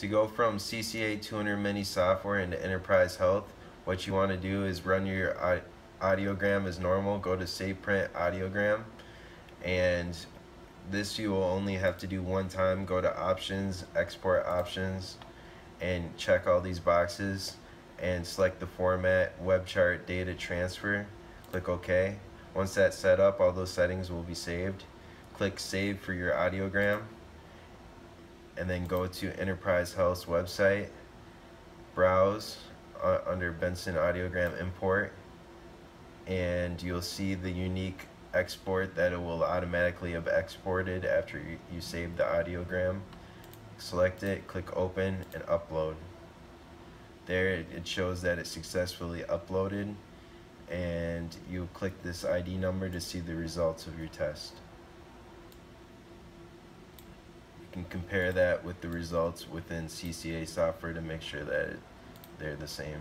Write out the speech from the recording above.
To go from CCA 200 Mini software into Enterprise Health, what you want to do is run your audiogram as normal, go to Save Print Audiogram, and this you will only have to do one time. Go to Options, Export Options, and check all these boxes and select the format web chart data transfer click OK once that's set up all those settings will be saved click save for your audiogram and then go to Enterprise Health's website browse uh, under Benson audiogram import and you'll see the unique export that it will automatically have exported after you, save the audiogram select it click open and upload there it shows that it successfully uploaded and you click this ID number to see the results of your test. You can compare that with the results within CCA software to make sure that they're the same.